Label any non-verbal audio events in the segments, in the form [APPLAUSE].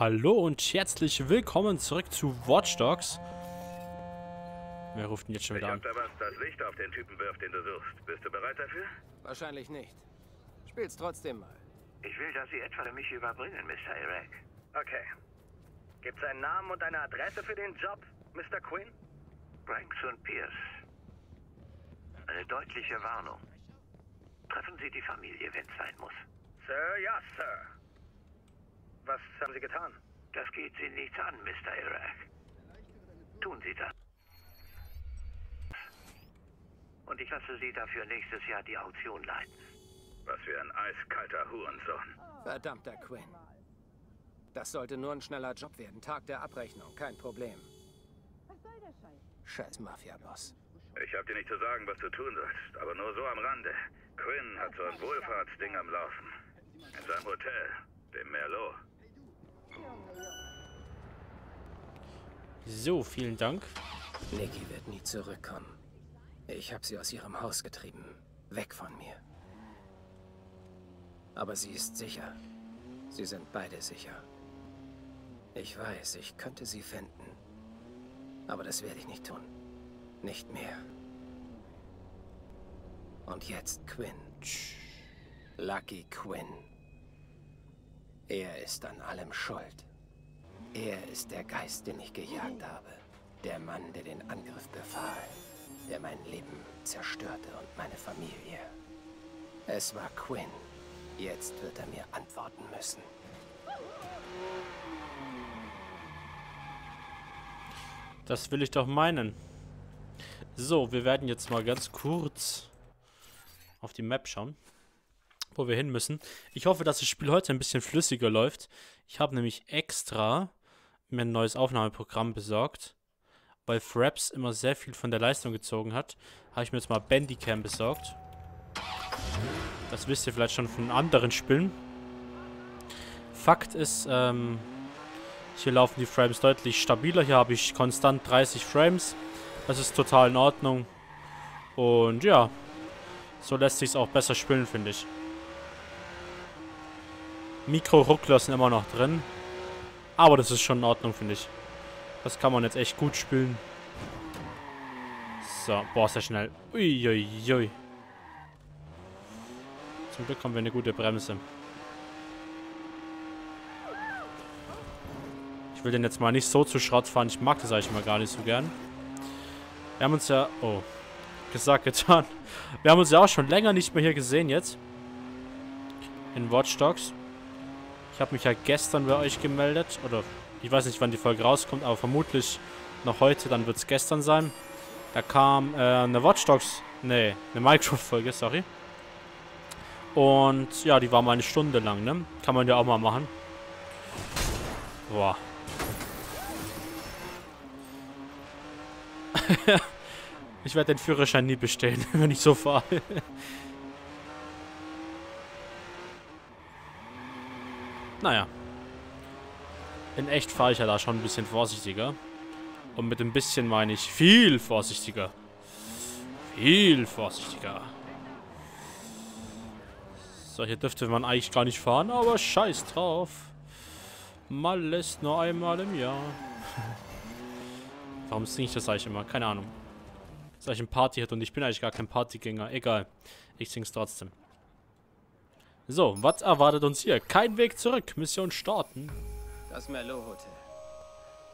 Hallo und herzlich willkommen zurück zu Watch Dogs. Wer ruft denn jetzt schon wieder Ich an? hab da was, das Licht auf den Typen wirft, den du suchst. Bist du bereit dafür? Wahrscheinlich nicht. Spiel's trotzdem mal. Ich will, dass Sie etwa für mich überbringen, Mr. Iraq. Okay. Gibt's einen Namen und eine Adresse für den Job, Mr. Quinn? Branks und Pierce. Eine deutliche Warnung. Treffen Sie die Familie, wenn's sein muss. Sir, ja, Sir. Was haben Sie getan? Das geht Sie nichts an, Mr. Iraq. Tun Sie das. Und ich lasse Sie dafür nächstes Jahr die Auktion leiten. Was für ein eiskalter Hurensohn. Verdammter Quinn. Das sollte nur ein schneller Job werden. Tag der Abrechnung, kein Problem. Scheiß Mafia-Boss. Ich hab dir nicht zu sagen, was du tun sollst, aber nur so am Rande. Quinn hat so ein Wohlfahrtsding am Laufen. In seinem Hotel, dem Merlot. So, vielen Dank. Nikki wird nie zurückkommen. Ich habe sie aus ihrem Haus getrieben. Weg von mir. Aber sie ist sicher. Sie sind beide sicher. Ich weiß, ich könnte sie finden. Aber das werde ich nicht tun. Nicht mehr. Und jetzt Quinn. Lucky Quinn. Er ist an allem schuld. Er ist der Geist, den ich gejagt habe. Der Mann, der den Angriff befahl. Der mein Leben zerstörte und meine Familie. Es war Quinn. Jetzt wird er mir antworten müssen. Das will ich doch meinen. So, wir werden jetzt mal ganz kurz auf die Map schauen, wo wir hin müssen. Ich hoffe, dass das Spiel heute ein bisschen flüssiger läuft. Ich habe nämlich extra mir ein neues Aufnahmeprogramm besorgt, weil Fraps immer sehr viel von der Leistung gezogen hat. Habe ich mir jetzt mal Bandicam besorgt. Das wisst ihr vielleicht schon von anderen Spielen. Fakt ist, ähm, hier laufen die Frames deutlich stabiler. Hier habe ich konstant 30 Frames. Das ist total in Ordnung. Und ja, so lässt sich auch besser spielen, finde ich. Mikro-Ruckler sind immer noch drin. Aber das ist schon in Ordnung, finde ich. Das kann man jetzt echt gut spielen. So, boah, sehr schnell. Uiuiui. Ui. Zum Glück haben wir eine gute Bremse. Ich will den jetzt mal nicht so zu Schrott fahren. Ich mag das eigentlich mal gar nicht so gern. Wir haben uns ja... Oh. Gesagt, getan. Wir haben uns ja auch schon länger nicht mehr hier gesehen jetzt. In Watch Dogs. Ich habe mich ja gestern bei euch gemeldet. Oder ich weiß nicht, wann die Folge rauskommt, aber vermutlich noch heute. Dann wird es gestern sein. Da kam äh, eine Watch Dogs... Nee, eine Minecraft-Folge, sorry. Und ja, die war mal eine Stunde lang, ne? Kann man ja auch mal machen. Boah. [LAUGHS] ich werde den Führerschein nie bestehen, [LAUGHS] wenn ich so fahre. Naja. In echt fahre ich ja da schon ein bisschen vorsichtiger. Und mit ein bisschen meine ich viel vorsichtiger. Viel vorsichtiger. So, hier dürfte man eigentlich gar nicht fahren, aber scheiß drauf. Mal lässt nur einmal im Jahr. Warum singe ich das eigentlich immer? Keine Ahnung. Das ist eigentlich ein Partyhit und ich bin eigentlich gar kein Partygänger. Egal. Ich sing's trotzdem. So, was erwartet uns hier? Kein Weg zurück. Mission starten. Das Merlot Hotel.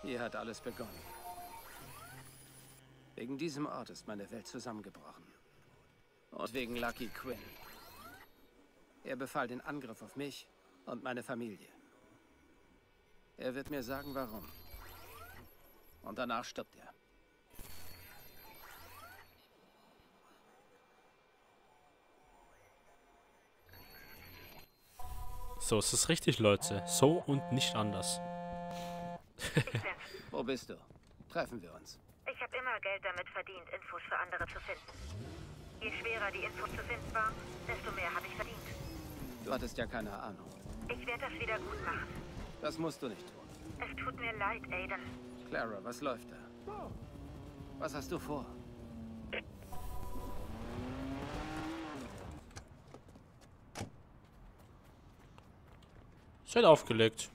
Hier hat alles begonnen. Wegen diesem Ort ist meine Welt zusammengebrochen. Und wegen Lucky Quinn. Er befahl den Angriff auf mich und meine Familie. Er wird mir sagen, warum. Und danach stirbt er. So, es ist richtig, Leute. So und nicht anders. [LAUGHS] Wo bist du? Treffen wir uns. Ich habe immer Geld damit verdient, Infos für andere zu finden. Je schwerer die Infos zu finden waren, desto mehr habe ich verdient. Du hattest ja keine Ahnung. Ich werde das wieder gut machen. Das musst du nicht tun. Es tut mir leid, Aiden. Clara, was läuft da? Was hast du vor? Seid aufgelegt.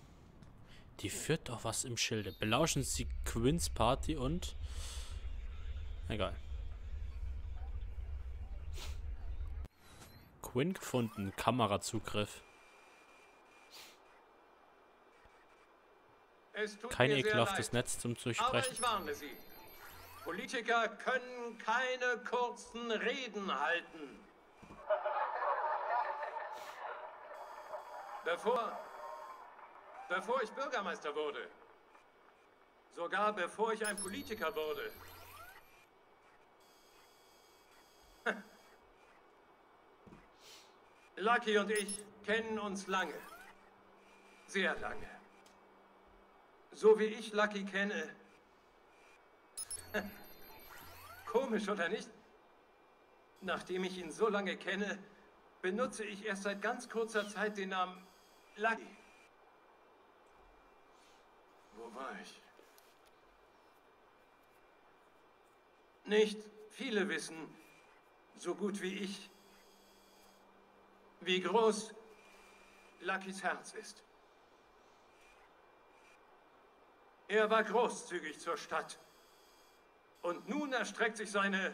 Die führt doch was im Schilde. Belauschen Sie Quins Party und... Egal. Quinn gefunden. Kamerazugriff. Es tut Kein ekelhaftes. Netz zum Durchsprechen. ich warne Sie. Politiker können keine kurzen Reden halten. Bevor, bevor ich Bürgermeister wurde, sogar bevor ich ein Politiker wurde, [LAUGHS] Lucky und ich kennen uns lange. Sehr lange. So wie ich Lucky kenne. [LAUGHS] Komisch, oder nicht? Nachdem ich ihn so lange kenne, benutze ich erst seit ganz kurzer Zeit den Namen Lucky. Wo war ich? Nicht viele wissen, so gut wie ich, wie groß Luckys Herz ist. Er war großzügig zur Stadt. Und nun erstreckt sich seine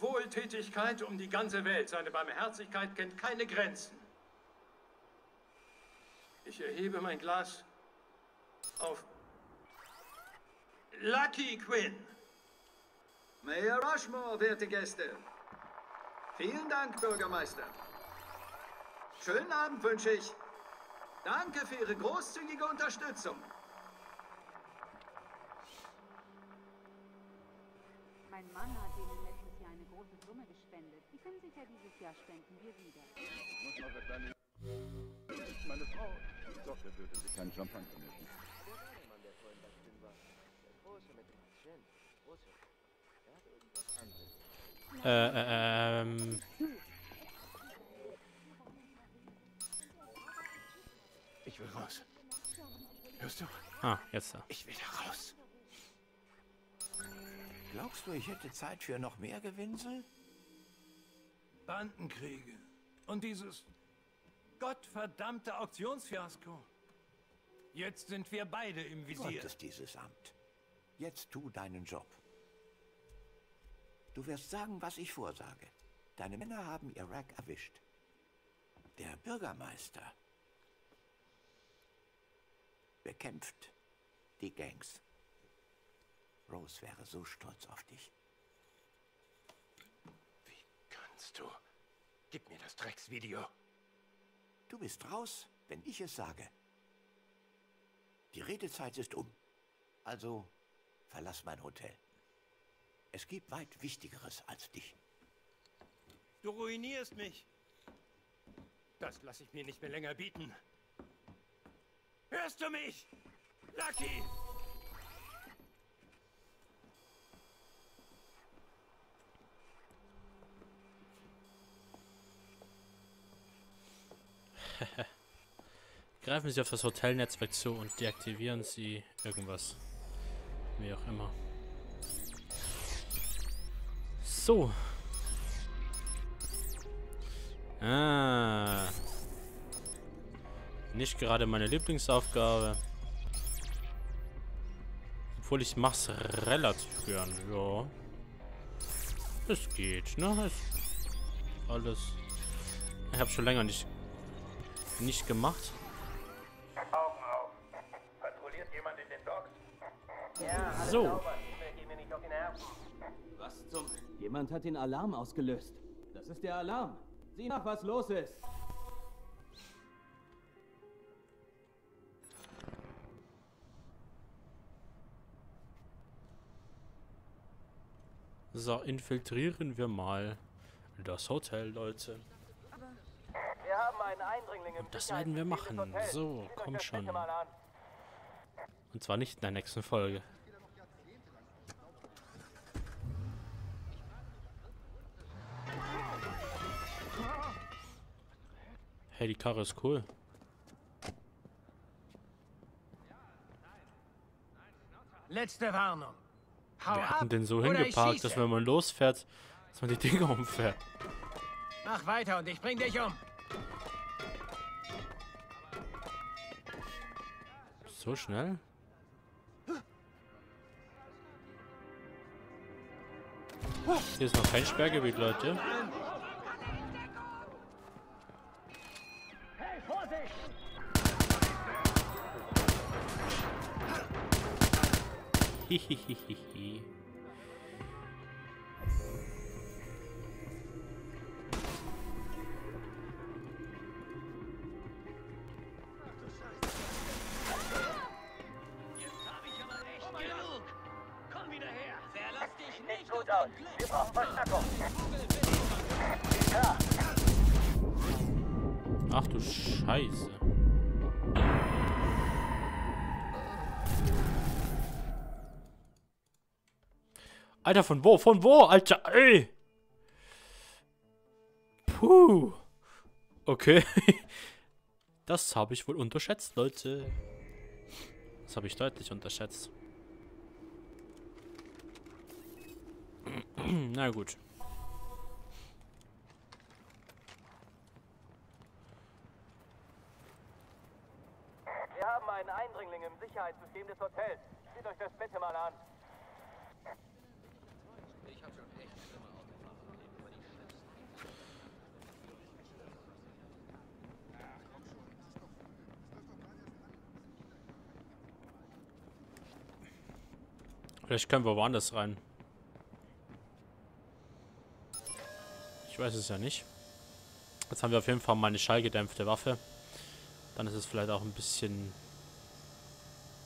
Wohltätigkeit um die ganze Welt. Seine Barmherzigkeit kennt keine Grenzen. Ich erhebe mein Glas auf Lucky Quinn. Mayor Rushmore, werte Gäste. Vielen Dank, Bürgermeister. Schönen Abend wünsche ich. Danke für Ihre großzügige Unterstützung. Mein Mann hat Ihnen letztes Jahr eine große Summe gespendet. Sie können sicher dieses Jahr spenden wir wieder. Meine Frau sorgt dafür, dass sie keinen Champagner mischen. Äh, äh, ähm... Ich will raus. Hörst du? Ah, jetzt da. Ich will da raus. Glaubst du, ich hätte Zeit für noch mehr Gewinsel? Bandenkriege. Und dieses gottverdammte Auktionsfiasko. Jetzt sind wir beide im Visier. Gott ist dieses Amt. Jetzt tu deinen Job. Du wirst sagen, was ich vorsage. Deine Männer haben ihr Rack erwischt. Der Bürgermeister bekämpft die Gangs. Rose wäre so stolz auf dich. Wie kannst du? Gib mir das Drecksvideo. Du bist raus, wenn ich es sage. Die Redezeit ist um. Also verlass mein Hotel. Es gibt weit Wichtigeres als dich. Du ruinierst mich. Das lasse ich mir nicht mehr länger bieten. Hörst du mich? Lucky! [LAUGHS] Greifen Sie auf das Hotelnetzwerk zu und deaktivieren Sie irgendwas. Wie auch immer. So. Ah. Nicht gerade meine Lieblingsaufgabe. Obwohl ich mach's relativ gern, ja. Es geht, ne? Es alles. Ich habe schon länger nicht nicht gemacht. Nerven. Was zum... Jemand hat den Alarm ausgelöst. Das ist der Alarm. Sieh nach, was los ist. So, infiltrieren wir mal das Hotel, Leute. Wir haben einen Eindringling im Das werden wir machen. So, komm schon. mal an. Und zwar nicht in der nächsten Folge. Hey, die Karre ist cool. Letzte Warnung. Hau Wir hatten ab, den so hingeparkt, dass wenn man losfährt, dass man die Dinger umfährt. Mach weiter und ich bring dich um. So schnell? Hier ist noch kein Sperrgebiet, Leute. Hey, Alter, von wo? Von wo? Alter, ey! Puh. Okay. [LAUGHS] Das habe ich wohl unterschätzt, Leute. Das habe ich deutlich unterschätzt. [CLEARS THROAT] Na gut. Wir haben einen Eindringling im Sicherheitssystem des Hotels. Seht euch das bitte mal an. Vielleicht können wir woanders rein. Ich weiß es ja nicht. Jetzt haben wir auf jeden Fall mal eine schallgedämpfte Waffe. Dann ist es vielleicht auch ein bisschen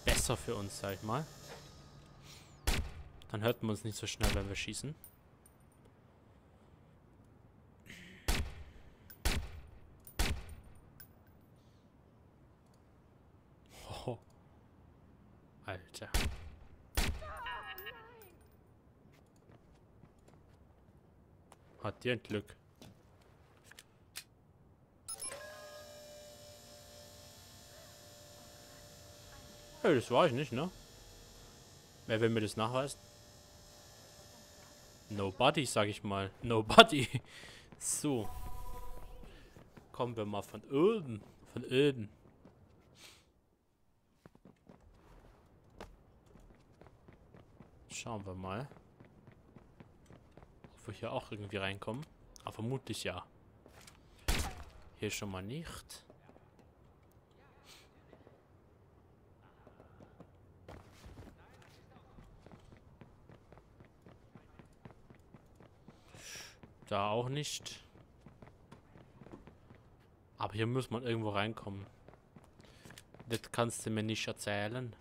besser für uns, sag ich mal. Dann hört man uns nicht so schnell, wenn wir schießen. Oh. Alter. Hat die ein Glück. Hey, das war ich nicht, ne? Wer will mir das nachweisen? Nobody, sag ich mal. Nobody. [LAUGHS] So. Kommen wir mal von oben. Von oben. Schauen wir mal. Ob wir hier auch irgendwie reinkommen. Aber vermutlich ja. Hier schon mal nicht. Da auch nicht. Aber hier muss man irgendwo reinkommen. Das kannst du mir nicht erzählen.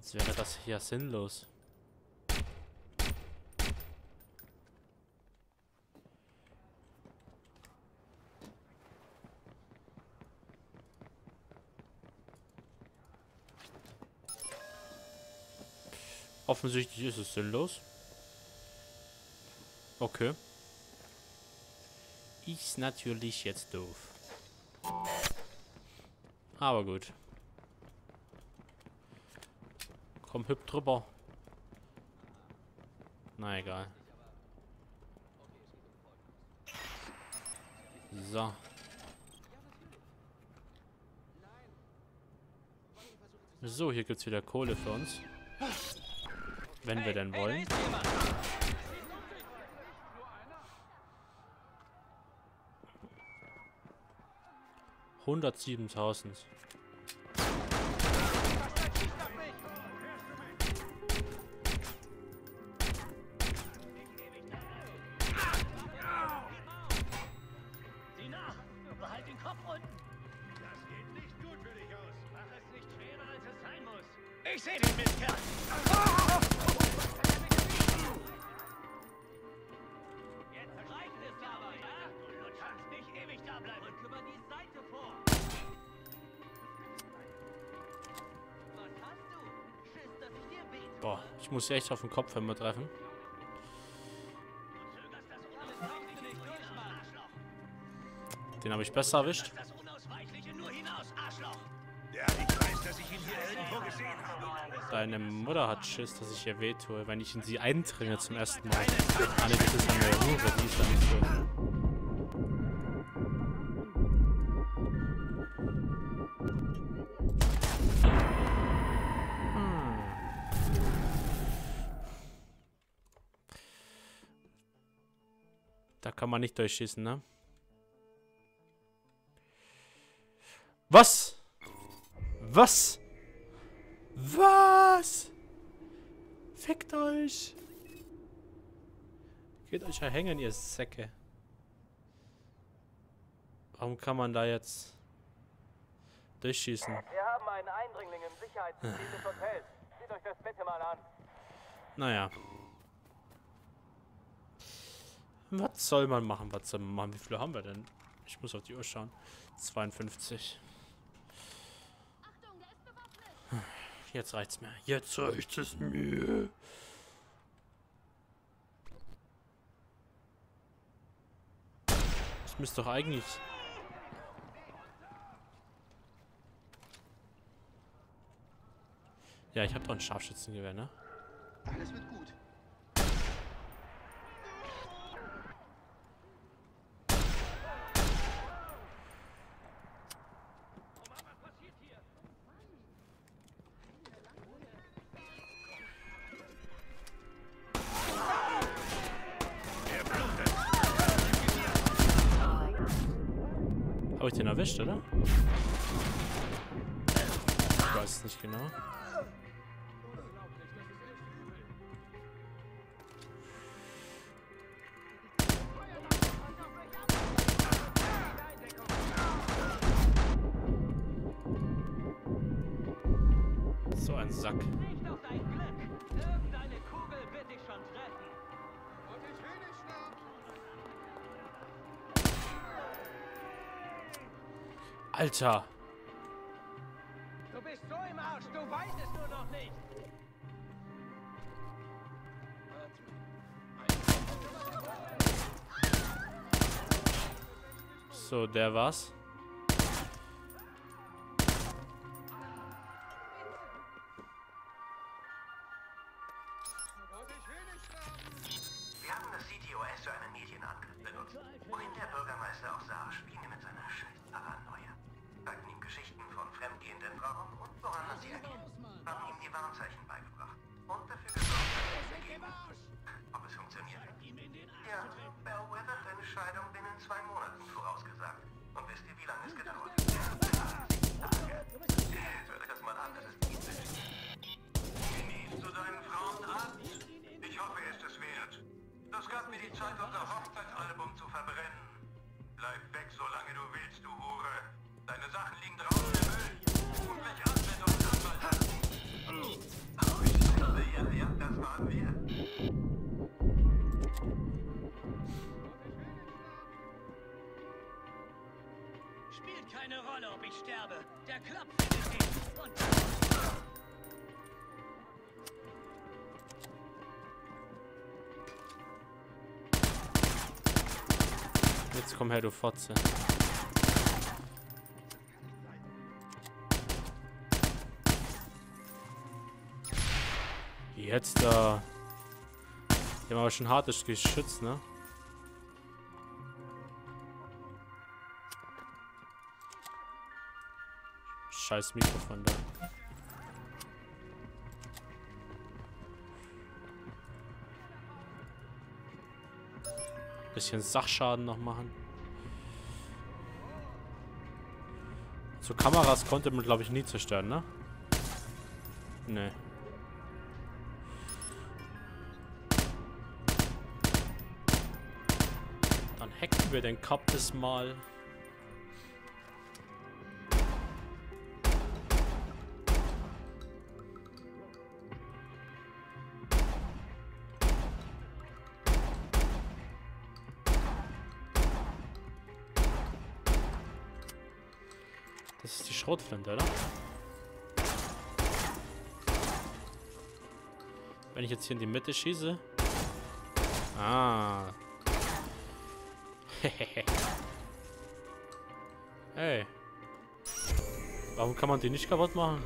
Sonst wäre das hier sinnlos. Offensichtlich ist es sinnlos. Okay. Ist natürlich jetzt doof. Aber gut. Komm, hüpf drüber. Na egal. So. So, hier gibt's wieder Kohle für uns. Wenn wir denn wollen. 107.000. Muss echt auf den Kopf treffen. Nur hinaus, Arschloch! Den habe ich besser erwischt. Deine Mutter hat Schiss, dass ich ihr wehtue, wenn ich in sie eindringe zum ersten Mal. Ah, das ist eine Hure, die ist ja nicht so. Man nicht durchschießen, ne? Was? Was? Was? Fickt euch. Geht euch ja hängen, ihr Säcke. Warum kann man da jetzt durchschießen? Wir haben einen Eindringling im Sicherheitsgebiet des Hotels. Seht euch das bitte mal an. Naja. Was soll man machen? Was soll man machen? Wie viele haben wir denn? Ich muss auf die Uhr schauen. 52. Jetzt reicht's mir. Jetzt reicht es mir. Das müsste doch eigentlich... Ja, ich habe doch ein Scharfschützengewehr, ne? Alles wird gut. Den erwischt, oder? Ich weiß es nicht genau. Alter. Du bist so im Arsch, du weißt es nur noch nicht. So, der war's. Komm her, du Fotze. Jetzt da. Die haben aber schon hartes Geschütz, ne? Scheiß Mikrofon da. Bisschen Sachschaden noch machen. So Kameras konnte man, glaube ich, nie zerstören, ne? Nee. Dann hacken wir den Cup das Mal. Schrotflinte, oder? Wenn ich jetzt hier in die Mitte schieße. Ah. [LAUGHS] hey. Warum kann man die nicht kaputt machen?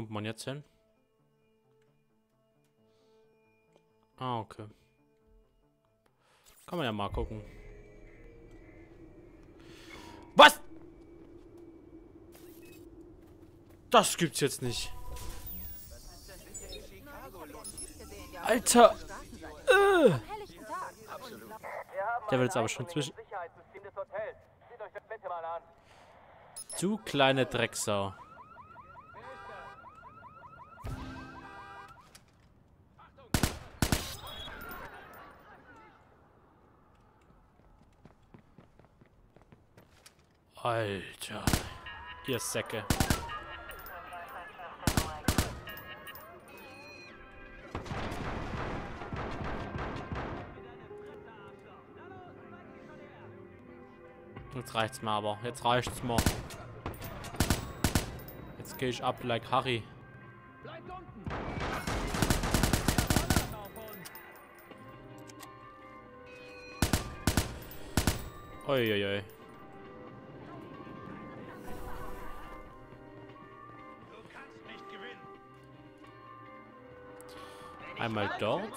Kommt man jetzt hin? Ah, okay. Kann man ja mal gucken. Was? Das gibt's jetzt nicht. Alter. Äh. Der wird jetzt aber schon zwischen... Du kleine Drecksau. Alter. Ihr Säcke. Jetzt reicht's mir aber. Jetzt reicht's mir. Jetzt gehe ich ab like Harry. Uiuiui. Einmal dort.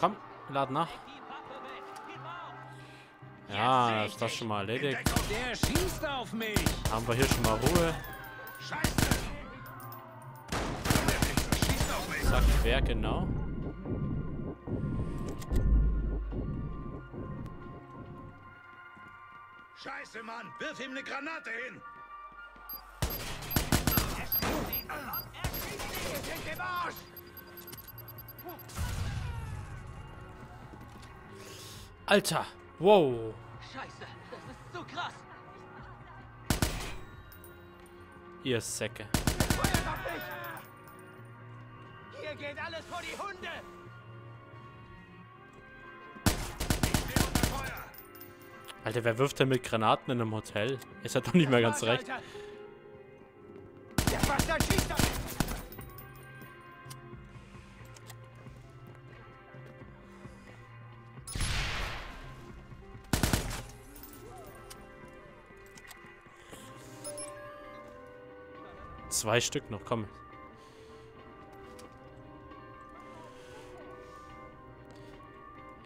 Komm, lad nach. Ja, ist das schon mal erledigt. Haben wir hier schon mal Ruhe. Sagt wer genau? Scheiße, Mann! Wirf ihm eine Granate hin! Alter, wow. Scheiße, das ist zu krass. Ihr Säcke. Hier geht alles vor die Hunde. Alter, wer wirft denn mit Granaten in einem Hotel? Ist ja doch nicht mehr ganz recht. Alter. Zwei Stück noch, komm.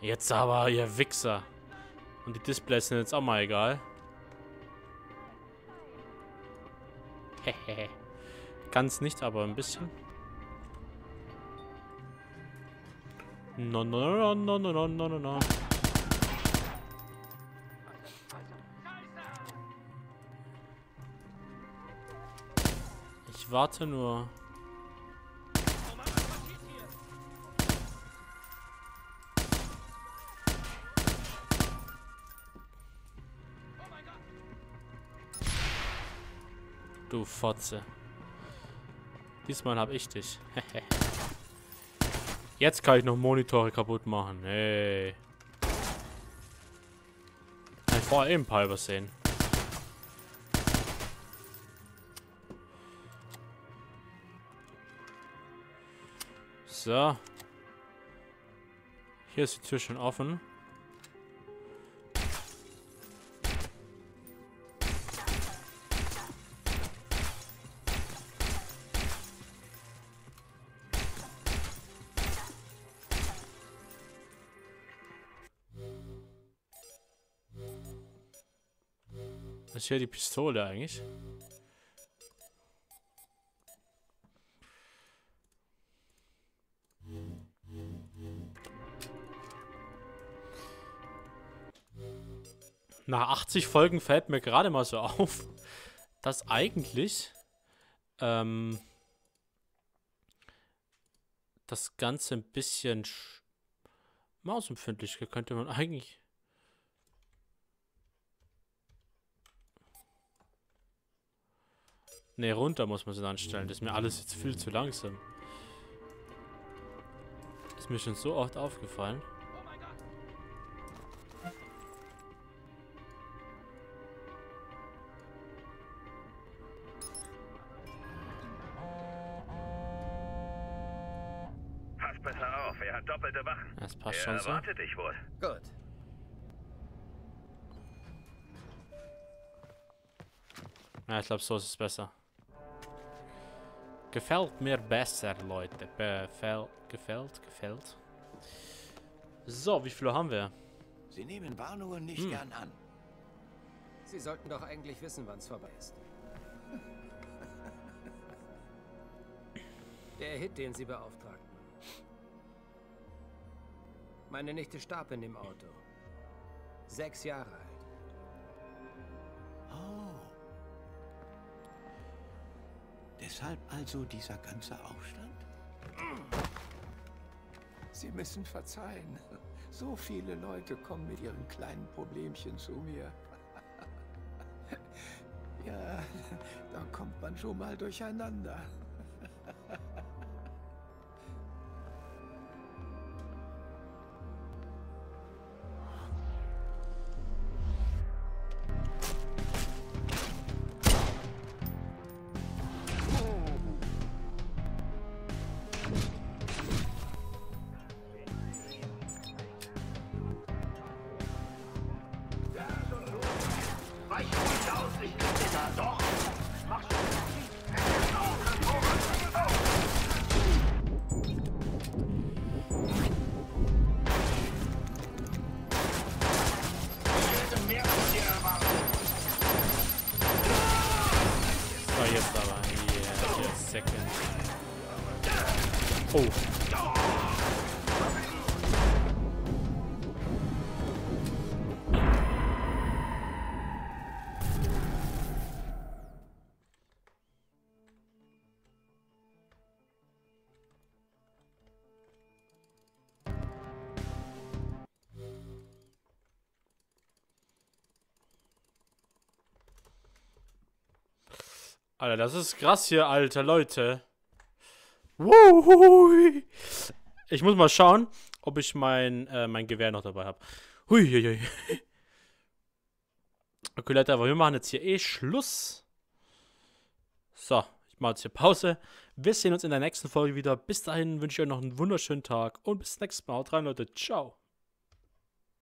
Jetzt aber, ihr Wichser. Und die Displays sind jetzt auch mal egal. Hehehe. Ganz nicht, aber ein bisschen. No, no, no, no, no, no, no, no. Ich warte nur. Du Fotze. Diesmal hab ich dich. [LAUGHS] Jetzt kann ich noch Monitore kaputt machen. Hey. Kann ich vorher eben ein paar übersehen. So. Hier ist die Tür schon offen. Ist hier die Pistole eigentlich? Nach 80 Folgen fällt mir gerade mal so auf, dass eigentlich ähm, das Ganze ein bisschen sch- mausempfindlich könnte man eigentlich. Ne, runter muss man es dann stellen. Das ist mir alles jetzt viel zu langsam. Ist mir schon so oft aufgefallen. Pass besser auf, er hat doppelte Wachen. Das passt er schon so. erwartet dich wohl. Gut. Ja, ich glaube, so ist es besser. Gefällt mir besser, Leute. Befäll, gefällt, gefällt. So, wie viele haben wir? Sie nehmen Warnungen nicht Hm. gern an. Sie sollten doch eigentlich wissen, wann es vorbei ist. Der Hit, den Sie beauftragten. Meine Nichte starb in dem Auto. Sechs Jahre alt. Oh. Deshalb also dieser ganze Aufstand? Sie müssen verzeihen. So viele Leute kommen mit ihren kleinen Problemchen zu mir. [LAUGHS] Ja, da kommt man schon mal durcheinander. Oh. Alter, das ist krass hier, Alter, Leute. Wuhui. Ich muss mal schauen, ob ich mein, äh, mein Gewehr noch dabei habe. Huiuiui. Okay, Leute, aber wir machen jetzt hier eh Schluss. So, ich mache jetzt hier Pause. Wir sehen uns in der nächsten Folge wieder. Bis dahin wünsche ich euch noch einen wunderschönen Tag und bis zum nächsten Mal. Haut rein, Leute. Ciao.